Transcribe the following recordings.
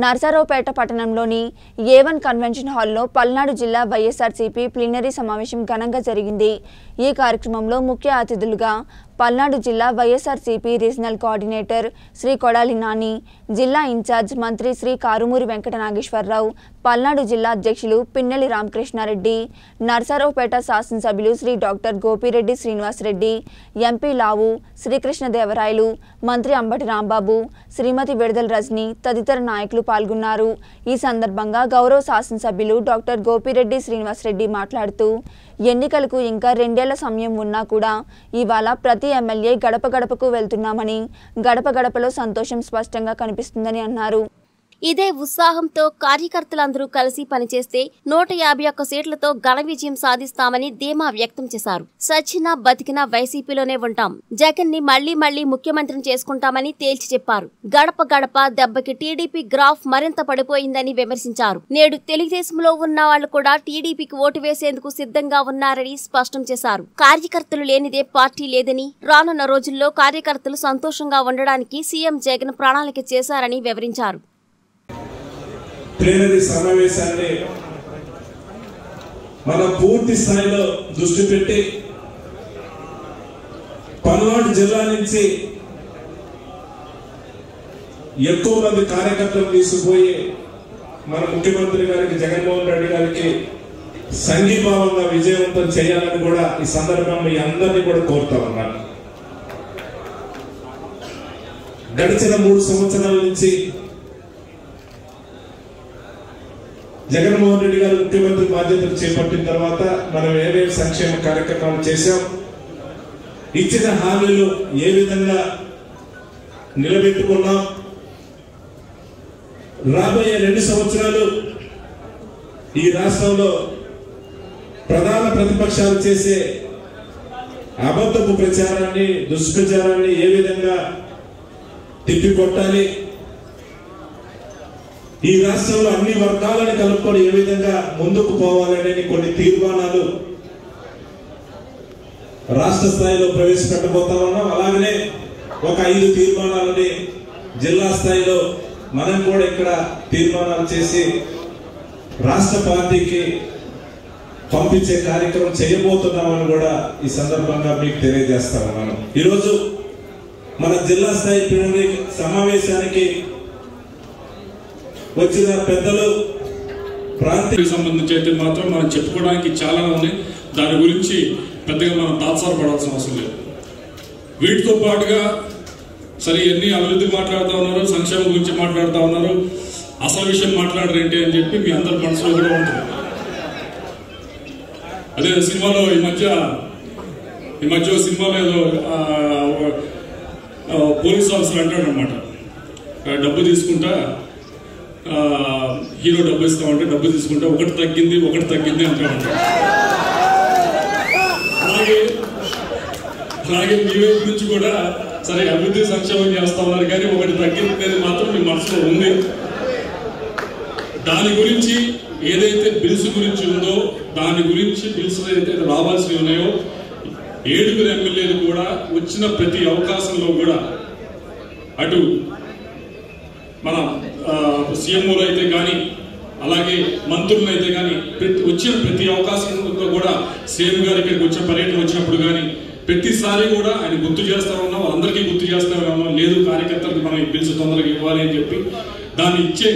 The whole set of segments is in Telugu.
నర్సారావుపేట పట్టణంలోని ఏవన్ కన్వెన్షన్ హాల్లో పల్నాడు జిల్లా వైఎస్ఆర్సీపీ ప్లీనరీ సమావేశం ఘనంగా జరిగింది. ఈ కార్యక్రమంలో ముఖ్య అతిథులుగా పల్నాడు జిల్లా YSRCP regional coordinator Shri Kodali Nani జిల్లా ఇన్ఛార్జ్ మంత్రి శ్రీ కారుమూరి వెంకట నాగేశ్వరరావు పల్నాడు జిల్లా అధ్యక్షులు పిన్నెలి రామకృష్ణారెడ్డి నర్సారావుపేట శాసనసభ్యులు శ్రీ డాక్టర్ గోపిరెడ్డి శ్రీనివాసరెడ్డి ఎంపీ లావు శ్రీకృష్ణదేవరాయలు మంత్రి అంబటి రాంబాబు శ్రీమతి విడుదల రజని తదితర నాయకులు పాల్గొన్నారు. ఈ సందర్భంగా గౌరవ శాసనసభ్యులు డాక్టర్ గోపిరెడ్డి శ్రీనివాసరెడ్డి మాట్లాడుతూ ఎన్నికలకు ఇంకా రెండేళ్ళ సమయం ఉన్నా కూడా ఇవాళ ప్రతి ఎమ్మెల్యే గడప గడపకు వెళ్తున్నామని గడప గడపలో సంతోషం స్పష్టంగా కనిపిస్తుందని అన్నారు. ఇదే ఉత్సాహంతో కార్యకర్తలందరూ కలిసి పనిచేస్తే నూట యాభై ఒక్క సీట్లతో ఘన విజయం సాధిస్తామని ధీమా వ్యక్తం చేశారు. సచ్చినా బతికినా వైసీపీలోనే ఉంటాం. జగన్ని మళ్ళీ మళ్ళీ ముఖ్యమంత్రిని చేసుకుంటామని తేల్చి చెప్పారు. గడప గడప దెబ్బకి టీడీపీ గ్రాఫ్ మరింత పడిపోయిందని విమర్శించారు. నేడు తెలుగుదేశంలో ఉన్న వాళ్ళు కూడా టీడీపీకి ఓటు వేసేందుకు సిద్ధంగా ఉన్నారని స్పష్టం చేశారు. కార్యకర్తలు లేనిదే పార్టీ లేదని రానున్న రోజుల్లో కార్యకర్తలు సంతోషంగా ఉండడానికి సీఎం జగన్ ప్రణాళిక చేశారని వివరించారు. ప్లేనరీ సమావేశాన్ని మనం పూర్తి స్థాయిలో దృష్టి పెట్టి పల్నాడు జిల్లా నుంచి ఎక్కువ మంది కార్యకర్తలు తీసుకుపోయి మన ముఖ్యమంత్రి గారికి జగన్మోహన్ రెడ్డి గారికి సంఘీభావంగా విజయవంతం చేయాలని కూడా ఈ సందర్భంగా మీ అందరినీ కూడా కోరుతా ఉన్నాను. గడిచిన మూడు సంవత్సరాల నుంచి జగన్మోహన్ రెడ్డి గారు ముఖ్యమంత్రి బాధ్యతలు చేపట్టిన తర్వాత మనం ఏమేమి సంక్షేమ కార్యక్రమాలు చేశాం? ఇచ్చిన హామీలు ఏ విధంగా నిలబెట్టుకున్నాం? రాబోయే రెండు సంవత్సరాలు ఈ రాష్ట్రంలో ప్రధాన ప్రతిపక్షాలు చేసే అబద్ధపు ప్రచారాన్ని దుష్ప్రచారాన్ని ఏ విధంగా తిప్పికొట్టాలి? ఈ రాష్ట్రంలో అన్ని వర్గాలను కలుపుకొని ఏ విధంగా ముందుకు పోవాలనే కొన్ని తీర్మానాలు రాష్ట్ర స్థాయిలో ప్రవేశపెట్టబోతా ఉన్నాం. అలాగనే ఒక ఐదు తీర్మానాలని జిల్లా స్థాయిలో మనం కూడా ఇక్కడ తీర్మానాలు చేసి రాష్ట్ర పార్టీకి పంపించే కార్యక్రమం చేయబోతున్నామని కూడా ఈ సందర్భంగా మీకు తెలియజేస్తా ఉన్నాను. ఈరోజు మన జిల్లా స్థాయి ప్లీనరీ సమావేశానికి వచ్చిన పెద్దలు ప్రాంతీయ సంబంధించి అయితే మాత్రం మనం చెప్పుకోవడానికి చాలా ఉన్నాయి. దాని గురించి పెద్దగా మనం తాత్సారపడాల్సిన అవసరం లేదు. వీటితో పాటుగా సరే ఎన్ని అభివృద్ధి మాట్లాడుతూ ఉన్నారు సంక్షేమం గురించి మాట్లాడుతూ ఉన్నారు అసలు విషయం మాట్లాడరేంటి అని చెప్పి మీ అందరి మనసులో కూడా ఉంటుంది. అదే సినిమాలో ఈ మధ్య ఈ మధ్య సినిమాలో ఏదో పోలీస్ ఆఫీసర్ అంటాడు అనమాట డబ్బు తీసుకుంటా హీరో డబ్బు ఇస్తామంటే డబ్బు తీసుకుంటే ఒకటి తగ్గింది ఒకటి తగ్గింది అంటామంట అలాగే అలాగే మీ వైపు నుంచి కూడా సరే అభివృద్ధి సంక్షేమం చేస్తా ఉన్నారు కానీ ఒకటి తగ్గింది అనేది మాత్రం మీ మనసులో ఉంది. దాని గురించి ఏదైతే బిల్స్ గురించి ఉందో దాని గురించి బిల్స్ ఏదైతే రావాల్సి ఉన్నాయో ఏడుగురు ఎమ్మెల్యేలు కూడా వచ్చిన ప్రతి అవకాశంలో కూడా అటు మన సీఎంఓలు అయితే కానీ అలాగే మంత్రులు అయితే కానీ ప్రతి వచ్చిన ప్రతి అవకాశంలో కూడా సీఎం గారి ఇక్కడికి వచ్చే పర్యటన వచ్చినప్పుడు కానీ ప్రతిసారి కూడా ఆయన గుర్తు చేస్తా ఉన్నాం అందరికీ గుర్తు చేస్తా ఉన్నాం లేదు కార్యకర్తలకు మనం ఈ తొందరగా ఇవ్వాలి అని చెప్పి దాన్ని ఇచ్చే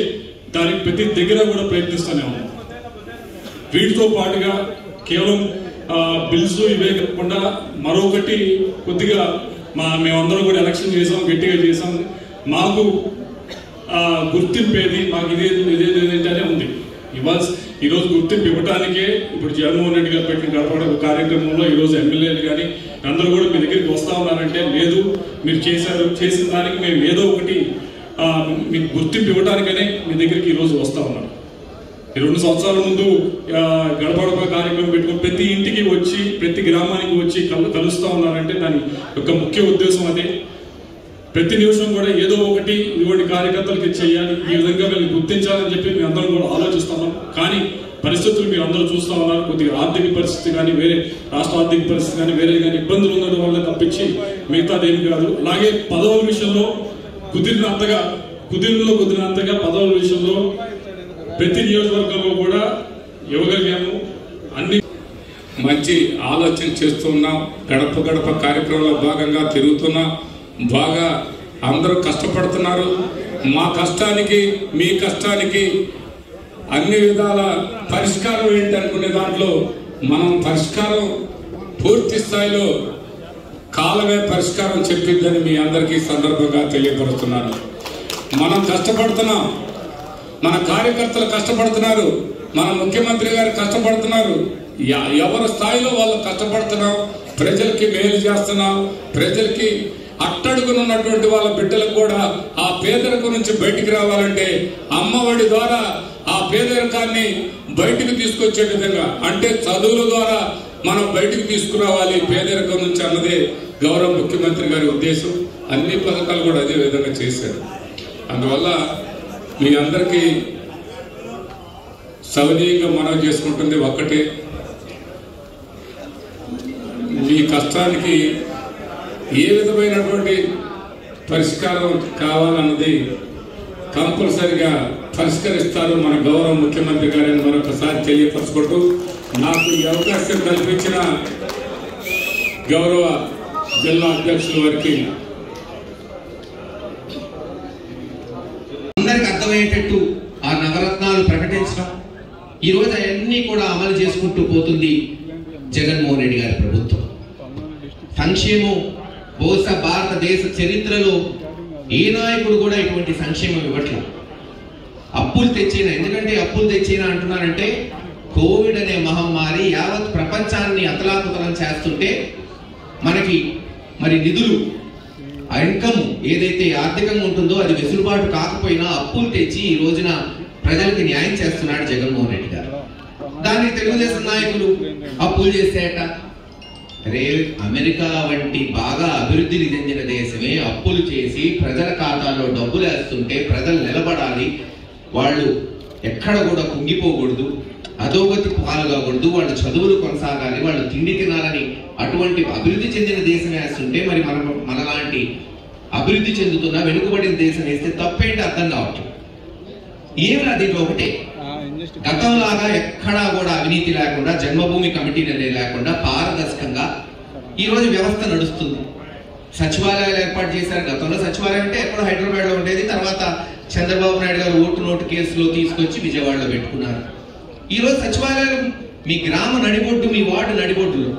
దానికి ప్రతి దగ్గర కూడా ప్రయత్నిస్తూనే ఉన్నాం. వీటితో పాటుగా కేవలం బిల్స్ ఇవే కాకుండా మరొకటి కొద్దిగా మా మేమందరం కూడా ఎలక్షన్ చేసాం గట్టిగా చేసాం. మాకు గుర్తింపు ఏది? మాకు ఇదే ఇదేది ఏంటనే ఉంది. ఇవాళ ఈరోజు గుర్తింపు ఇవ్వడానికే ఇప్పుడు జగన్మోహన్ రెడ్డి గారు పెట్టిన గడపడ కార్యక్రమంలో ఈరోజు ఎమ్మెల్యేలు కానీ అందరూ కూడా మీ దగ్గరికి వస్తా ఉన్నారంటే లేదు. మీరు చేశారు చేసిన దానికి మేము ఏదో ఒకటి మీకు గుర్తింపు ఇవ్వడానికనే మీ దగ్గరికి ఈరోజు వస్తా ఉన్నాం. ఈ రెండు సంవత్సరాల ముందు గడపడప కార్యక్రమం పెట్టుకుని ప్రతి ఇంటికి వచ్చి ప్రతి గ్రామానికి వచ్చి కలు కలుస్తూ ఉన్నారంటే దాని యొక్క ముఖ్య ఉద్దేశం అదే. ప్రతి నిమిషం కూడా ఏదో ఒకటి ఇటువంటి కార్యకర్తలకి చేయాలి ఈ విధంగా వీళ్ళని గుర్తించాలని చెప్పి మేము అందరం కూడా ఆలోచిస్తున్నాం. కానీ పరిస్థితులు మీరు అందరూ చూస్తా ఉన్నారు. కొద్దిగా ఆర్థిక పరిస్థితి కానీ వేరే రాష్ట్ర ఆర్థిక పరిస్థితి కానీ వేరే కానీ ఇబ్బందులు ఉండడం వల్ల తప్పించి మిగతా దేని కాదు. అలాగే పదవుల విషయంలో కుదిరినంతగా కుదిరిలో కుదిరినంతగా పదవుల విషయంలో ప్రతి నియోజకవర్గంలో కూడా ఇవ్వగలిగాము. అన్ని మంచి ఆలోచన చేస్తున్నాం గడప గడప కార్యక్రమంలో భాగంగా తిరుగుతున్నాం. బాగా అందరూ కష్టపడుతున్నారు. మా కష్టానికి మీ కష్టానికి అన్ని విధాల పరిష్కారం ఏంటి అనుకునే దాంట్లో మనం పరిష్కారం పూర్తి స్థాయిలో కాలమే పరిష్కారం చెప్పిద్దని మీ అందరికీ సందర్భంగా తెలియపరుస్తున్నాను. మనం కష్టపడుతున్నాం. మన కార్యకర్తలు కష్టపడుతున్నారు. మన ముఖ్యమంత్రి గారు కష్టపడుతున్నారు. ఎవరి స్థాయిలో వాళ్ళు కష్టపడుతున్నాం? ప్రజలకి మేలు చేస్తున్నాం. ప్రజలకి అట్టడుకునున్నటువంటి వాళ్ళ బిడ్డలకు కూడా ఆ పేదరికం నుంచి బయటికి రావాలంటే అమ్మఒడి ద్వారా ఆ పేదరికాన్ని బయటికి తీసుకొచ్చే విధంగా అంటే చదువుల ద్వారా మనం బయటికి తీసుకురావాలి పేదరికం నుంచి అన్నదే గౌరవ ముఖ్యమంత్రి గారి ఉద్దేశం. అన్ని పథకాలు కూడా అదే విధంగా చేశారు. అందువల్ల మీ అందరికీ సవనీయంగా మనవి చేసుకుంటుంది ఒక్కటే. మీ కష్టానికి ఏ విధమైనటువంటి పరిష్కారం కావాలన్నది కంపల్సరిగా పరిష్కరిస్తారు మన గౌరవ ముఖ్యమంత్రి గారిని మరొకసారి తెలియపరచుకుంటూ. నాకు ఈ అవకాశం కల్పించిన గౌరవ జిల్లా అధ్యక్షుల వారికి అందరికి అర్థమయ్యేటట్టు ఆ నవరత్నాలు ప్రకటించడం ఈ రోజు అవన్నీ కూడా అమలు చేసుకుంటూ పోతుంది జగన్మోహన్ రెడ్డి గారి ప్రభుత్వం. సంక్షేమం బహుశా భారతదేశ చరిత్రలో ఏ నాయకుడు కూడా ఇటువంటి సంక్షేమం ఇవ్వట్లేదు. అప్పులు తెచ్చిన? ఎందుకంటే అప్పులు తెచ్చిన అంటున్నారంటే కోవిడ్ అనే మహమ్మారి యావత్ ప్రపంచాన్ని అతలాకుతలం చేస్తుంటే మనకి మరి నిధులు ఆ ఇన్కమ్ ఏదైతే ఆర్థికంగా ఉంటుందో అది వెసులుబాటు కాకపోయినా అప్పులు తెచ్చి ఈ రోజున ప్రజలకి న్యాయం చేస్తున్నాడు జగన్మోహన్ రెడ్డి గారు. దాన్ని తెలుగుదేశం నాయకులు అప్పులు చేసేట రే అమెరికా వంటి బాగా అభివృద్ధిని చెందిన దేశమే అప్పులు చేసి ప్రజల ఖాతాల్లో డబ్బులు వేస్తుంటే ప్రజలు నిలబడాలి. వాళ్ళు ఎక్కడ కూడా కుంగిపోకూడదు. అధోగతి పాల్గకూడదు వాళ్ళు చదువులు కొనసాగాలి. వాళ్ళు తిండి తినాలని అటువంటి అభివృద్ధి చెందిన దేశం వేస్తుంటే మరి మన మనలాంటి అభివృద్ధి చెందుతున్న వెనుకబడిన దేశం వేస్తే తప్పేంటి అర్థం కావచ్చు ఏమి లేదు దీంట్లో ఒకటే. గతంలాగా ఎక్కడా కూడా అవినీతి లేకుండా జన్మభూమి కమిటీ లేకుండా పారదర్శకంగా ఈరోజు వ్యవస్థ నడుస్తుంది. సచివాలయాలు ఏర్పాటు చేశారు. గతంలో సచివాలయం అంటే ఎక్కడో హైదరాబాద్లో ఉండేది. తర్వాత చంద్రబాబు నాయుడు గారు ఓటు నోటు కేసులో తీసుకొచ్చి విజయవాడలో పెట్టుకున్నారు. ఈ రోజు సచివాలయాలు మీ గ్రామ నడిబొడ్డు మీ వార్డు నడిబొడ్డులు.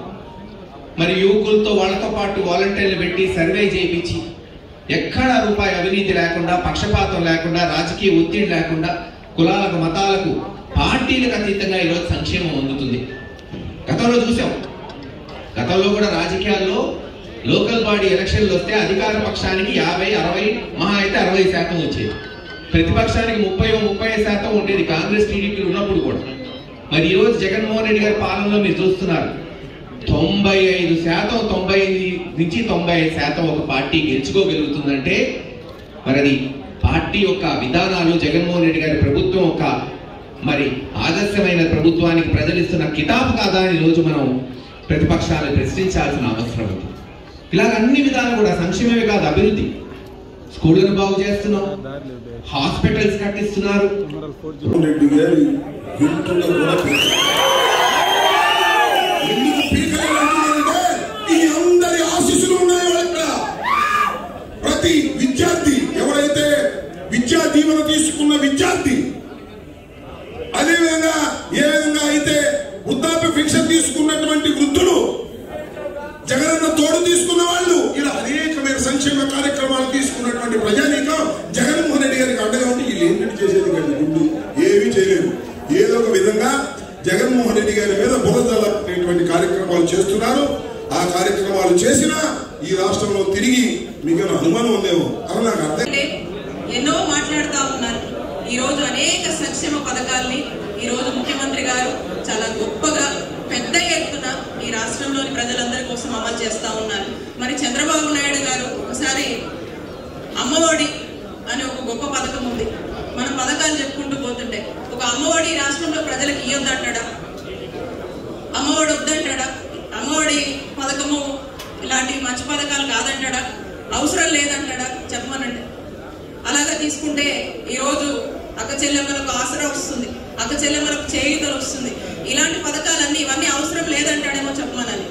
మరి యువకులతో వాళ్ళతో పాటు వాలంటీర్లు పెట్టి సర్వే చేయించి ఎక్కడ రూపాయి అవినీతి లేకుండా పక్షపాతం లేకుండా రాజకీయ ఒత్తిడి లేకుండా కులాలకు మతాలకు పార్టీలకు అతీతంగా ఈరోజు సంక్షేమం అందుతుంది. గతంలో చూసాం. గతంలో కూడా రాజకీయాల్లో లోకల్ బాడీ ఎలక్షన్లు వస్తే అధికార పక్షానికి యాభై అరవై మహా అయితే అరవై శాతం వచ్చేది. ప్రతిపక్షానికి ముప్పై ముప్పై శాతం ఉండేది కాంగ్రెస్ టీడీపీ ఉన్నప్పుడు కూడా. మరి ఈరోజు జగన్మోహన్ రెడ్డి గారి పాలనలో మీరు చూస్తున్నారు. తొంభై ఐదు శాతం తొంభై నుంచి తొంభై ఐదు శాతం ఒక పార్టీ గెలుచుకోగలుగుతుందంటే మరి అది పార్టీ యొక్క విధానాలు జగన్మోహన్ రెడ్డి గారి ప్రభుత్వం ఒక మరి ఆదర్శమైన ప్రభుత్వానికి ప్రజలిస్తున్న కితాబు కాదా అని ఈ రోజు మనం ప్రతిపక్షాలు ప్రశ్నించాల్సిన అవసరం ఉంది. ఇలాగ అన్ని విధాలు కూడా సంక్షేమమే కాదు అభివృద్ధి. స్కూళ్ళను బాగు చేస్తున్నాం హాస్పిటల్స్ కట్టిస్తున్నారు. కార్యక్రమాలు తీసుకున్నటువంటి ప్రజానీకం జగన్మోహన్ రెడ్డి గారికి అండగా ఉంటే వీళ్ళు ఏంటంటే చేసేది కానీ గుండు ఏమీ చేయలేదు. ఏదో ఒక విధంగా జగన్మోహన్ రెడ్డి గారి మీద బురదల్లటువంటి కార్యక్రమాలు చేస్తున్నారు. ఆ కార్యక్రమాలు చేసినా ఈ రాష్ట్రంలో తిరిగి మీకు అనుమానం ఉందేమో? అలా నాకు అర్థం ఎన్నో మాట్లాడుతూ ఉన్నారు. ఈ రోజు అనేక సంక్షేమ పథకాల్ని ఈ రోజు ముఖ్యమంత్రి గారు చాలా గొప్ప పెద్ద ఎత్తున ఈ రాష్ట్రంలోని ప్రజలందరి కోసం అమలు చేస్తా ఉన్నారు. మరి చంద్రబాబు నాయుడు గారు ఒకసారి అమ్మఒడి అనే ఒక గొప్ప పథకం ఉంది. మన పథకాలు చెప్పుకుంటూ పోతుంటే ఒక అమ్మఒడి రాష్ట్రంలో ప్రజలకు ఇవ్వద్దంటాడా అమ్మఒడి వద్దంటాడా? అమ్మఒడి పథకము ఇలాంటి మంచి పథకాలు కాదంటాడా? అవసరం లేదంటాడా? చెప్పమనండి. అలాగా తీసుకుంటే ఈరోజు అక్క చెల్లెమ్మలకు ఆసరా వస్తుంది అక్క చెల్లెమ్మలకు చేయుతలు వస్తుంది. ఇలాంటి పథకాలన్నీ ఇవన్నీ అవసరం లేదంటాడేమో చెప్పమనని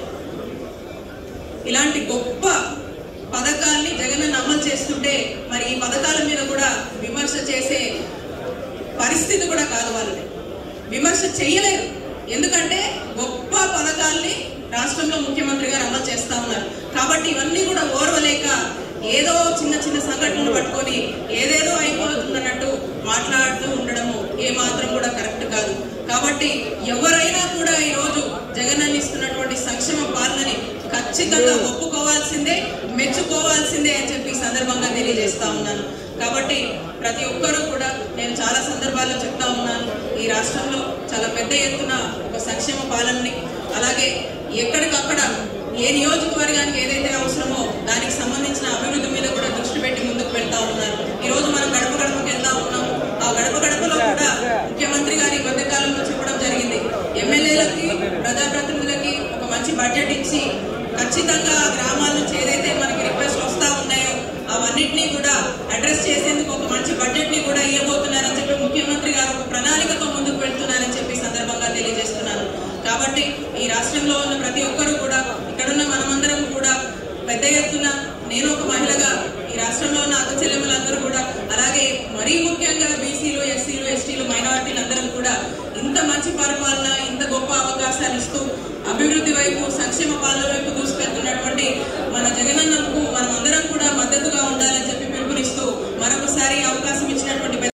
ఇలాంటి గొప్ప పథకాల్ని జగన్ అమలు చేస్తుంటే మరి ఈ పథకాల మీద కూడా విమర్శ చేసే పరిస్థితి కూడా కాదు వాళ్ళని విమర్శ చేయలేరు. ఎందుకంటే గొప్ప పథకాల్ని రాష్ట్రంలో ముఖ్యమంత్రి గారు అమలు చేస్తా ఉన్నారు. కాబట్టి ఇవన్నీ కూడా ఓర్వలేక ఏదో చిన్న చిన్న సంఘటనలు పట్టుకొని ఏదేదో అయిపోతుందన్నట్టు మాట్లాడుతూ ఉండడము ఏ మాత్రం కూడా కరెక్ట్ కాదు. కాబట్టి ఎవరైనా కూడా ఈ రోజు జగన్ అందిస్తున్నటువంటి ఇస్తున్నటువంటి సంక్షేమ పాలనని ఖచ్చితంగా ఒప్పుకోవాల్సిందే మెచ్చుకోవాల్సిందే అని చెప్పి సందర్భంగా తెలియజేస్తా ఉన్నాను. కాబట్టి ప్రతి ఒక్కరూ కూడా నేను చాలా సందర్భాల్లో చెప్తా ఉన్నాను ఈ రాష్ట్రంలో చాలా పెద్ద ఎత్తున ఒక సంక్షేమ పాలనని అలాగే ఎక్కడికక్కడ ఏ నియోజకవర్గానికి ఏదైతే అవసరమో దానికి సంబంధించిన అభివృద్ధి మీద కూడా దృష్టి పెట్టి ముందుకు వెళ్తా ఉన్నారు. ఈ రోజు మనం గడప గడపకి వెళ్తా ఉన్నాం ఆ గడప గడపలో కూడా ముఖ్యమంత్రి గారి మధ్యకాలంలో కాలంలో చెప్పడం జరిగింది. ఎమ్మెల్యేలకి ప్రజాప్రతినిధులకి ఒక మంచి బడ్జెట్ ఇచ్చి ఖచ్చితంగా గ్రామాలను గ్రామాల నుంచి ఏదైతే మనకి రిక్వెస్ట్ వస్తూ ఉన్నాయో అవన్నింటినీ కూడా అడ్రస్ చేసేందుకు ఒక మంచి బడ్జెట్ని కూడా ఇవ్వబోతున్నారని చెప్పి ముఖ్యమంత్రి గారు ఒక ప్రణాళికతో ముందుకు వెళ్తున్నారని చెప్పి సందర్భంగా తెలియజేస్తున్నాను. కాబట్టి ఈ రాష్ట్రంలో ఉన్న ప్రతి ఒక్కరూ కూడా